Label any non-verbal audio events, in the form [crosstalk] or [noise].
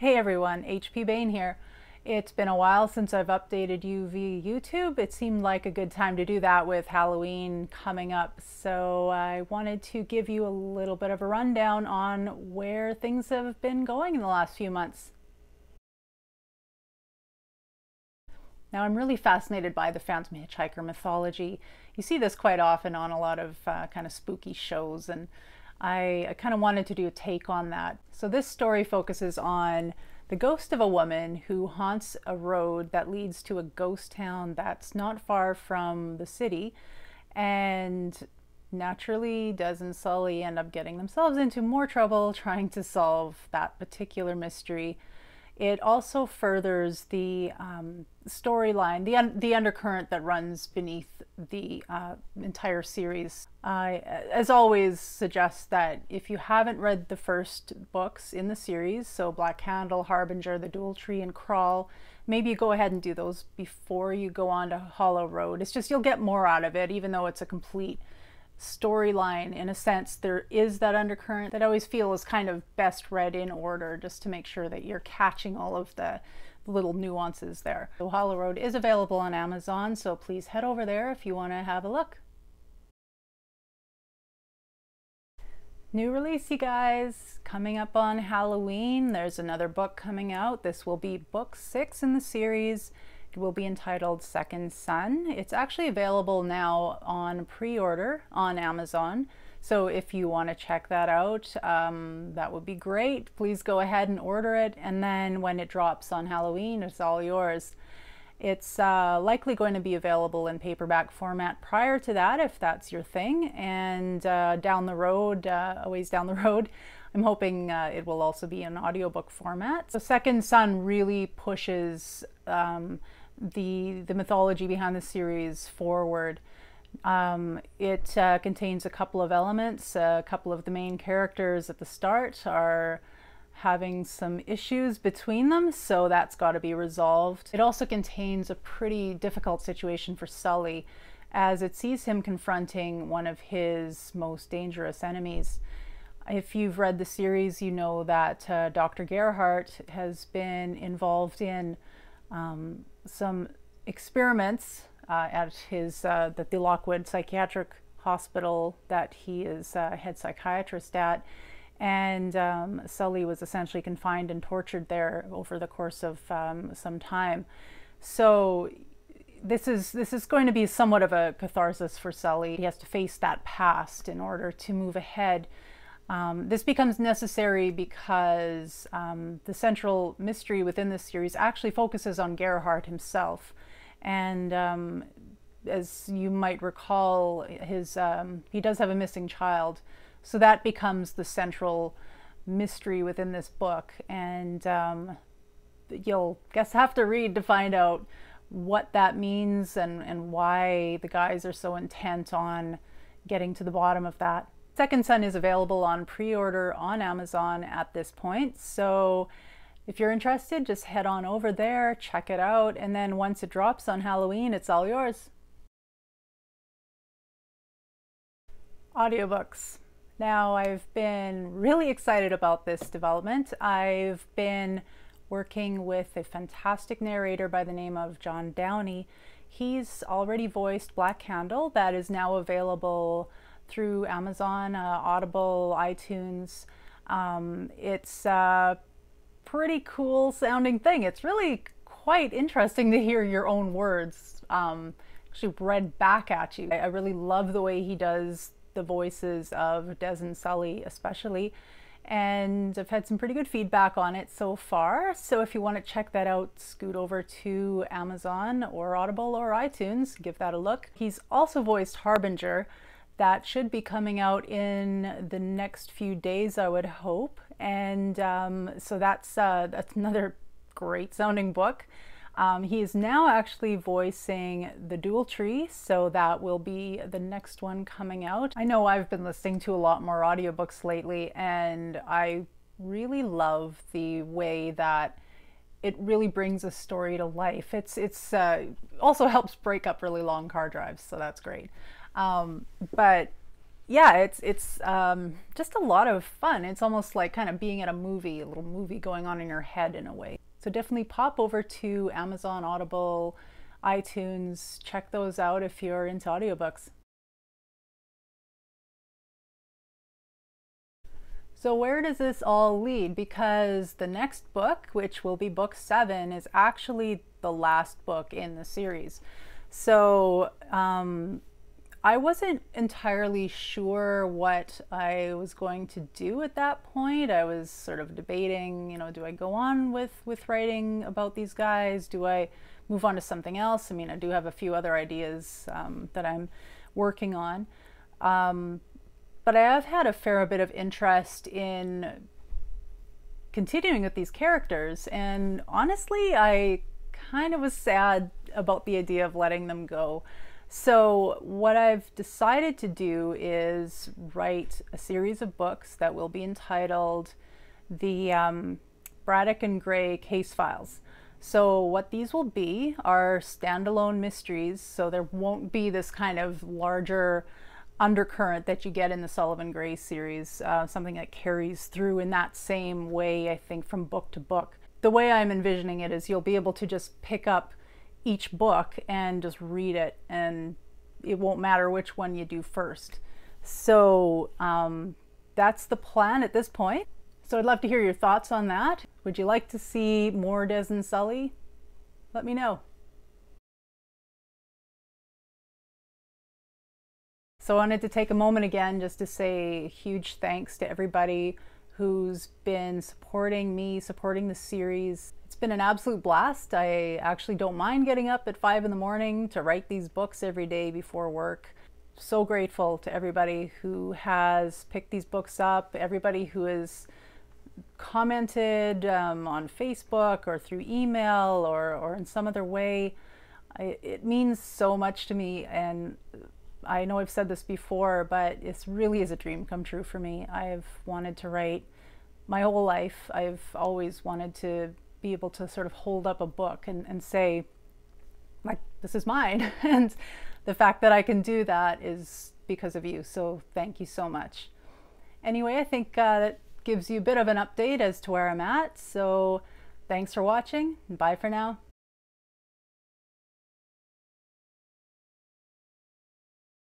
Hey everyone, HP Bayne here. It's been a while since I've updated you via YouTube. It seemed like a good time to do that with Halloween coming up, so I wanted to give you a little bit of a rundown on where things have been going in the last few months. Now, I'm really fascinated by the Phantom Hitchhiker mythology. You see this quite often on a lot of uh, kind of spooky shows, and I, I kind of wanted to do a take on that. So this story focuses on the ghost of a woman who haunts a road that leads to a ghost town that's not far from the city. And naturally, Dez and Sully end up getting themselves into more trouble trying to solve that particular mystery it also furthers the um, storyline, the, un the undercurrent that runs beneath the uh, entire series. I, as always, suggest that if you haven't read the first books in the series, so Black Candle, Harbinger, The Dule Tree, and Crawl, maybe go ahead and do those before you go on to Hollow Road. It's just you'll get more out of it, even though it's a complete storyline in a sense there is that undercurrent that I always feel is kind of best read in order just to make sure that you're catching all of the little nuances there. So Hollow Road is available on Amazon so please head over there if you want to have a look. New release, you guys, coming up on Halloween. There's another book coming out. This will be book six in the series. Will be entitled Second Son. It's actually available now on pre-order on Amazon. So if you want to check that out, um, that would be great. Please go ahead and order it. And then when it drops on Halloween, it's all yours. It's uh, likely going to be available in paperback format prior to that, if that's your thing. And uh, down the road, uh, a ways down the road, I'm hoping uh, it will also be in audiobook format. So Second Son really pushes um, the the mythology behind the series forward. Um, it uh, contains a couple of elements. A couple of the main characters at the start are having some issues between them, so that's got to be resolved. It also contains a pretty difficult situation for Sully as it sees him confronting one of his most dangerous enemies. If you've read the series, you know that uh, Dr. Gerhardt has been involved in um, some experiments uh, at his uh, the Lockwood Psychiatric Hospital that he is uh, head psychiatrist at, and um, Sully was essentially confined and tortured there over the course of um, some time. So this is this is going to be somewhat of a catharsis for Sully. He has to face that past in order to move ahead. Um, this becomes necessary because um, the central mystery within this series actually focuses on Gerhardt himself. And um, as you might recall, his um, he does have a missing child. So that becomes the central mystery within this book. And um, you'll guess have to read to find out what that means and, and why the guys are so intent on getting to the bottom of that. Second Son is available on pre-order on Amazon at this point. So if you're interested, just head on over there, check it out, and then once it drops on Halloween, it's all yours. Audiobooks. Now, I've been really excited about this development. I've been working with a fantastic narrator by the name of John Downey. He's already voiced Black Candle, that is now available through Amazon, uh, Audible, iTunes. Um, it's a pretty cool sounding thing. It's really quite interesting to hear your own words um, actually read back at you. I, really love the way he does the voices of Dez and Sully, especially. And I've had some pretty good feedback on it so far. So if you want to check that out, scoot over to Amazon or Audible or iTunes, give that a look. He's also voiced Harbinger, that should be coming out in the next few days, I would hope. And um, so that's, uh, that's another great sounding book. Um, he is now actually voicing The Dule Tree, so that will be the next one coming out. I know I've been listening to a lot more audiobooks lately, and I really love the way that it really brings a story to life. It's it's uh, also helps break up really long car drives, so that's great. Um, but yeah, it's it's um, just a lot of fun. It's almost like kind of being at a movie, a little movie going on in your head in a way. So definitely pop over to Amazon Audible, iTunes, check those out if you're into audiobooks. So, where does this all lead? Because the next book, which will be book seven, is actually the last book in the series. So, um, I wasn't entirely sure what I was going to do at that point. I was sort of debating, you know, do I go on with with writing about these guys? Do I move on to something else? I mean, I do have a few other ideas um, that I'm working on. Um, but I have had a fair bit of interest in continuing with these characters, and honestly, I kind of was sad about the idea of letting them go. So, what I've decided to do is write a series of books that will be entitled The um, Braddock and Gray Case Files. So, what these will be are standalone mysteries, so there won't be this kind of larger undercurrent that you get in the Sullivan Gray series, uh, something that carries through in that same way, I think, from book to book. The way I'm envisioning it is you'll be able to just pick up each book and just read it, and it won't matter which one you do first. So um, that's the plan at this point. So I'd love to hear your thoughts on that. Would you like to see more Dez and Sully? Let me know. So I wanted to take a moment again just to say huge thanks to everybody who's been supporting me, supporting the series. Been an absolute blast. I actually don't mind getting up at five in the morning to write these books every day before work. So grateful to everybody who has picked these books up, everybody who has commented um, on Facebook or through email or, or in some other way. I, it means so much to me and I know I've said this before, but this really is a dream come true for me. I've wanted to write my whole life. I've always wanted to be able to sort of hold up a book and, and say, like, this is mine. [laughs] and the fact that I can do that is because of you. So thank you so much. Anyway, I think uh, that gives you a bit of an update as to where I'm at. So thanks for watching. Bye for now.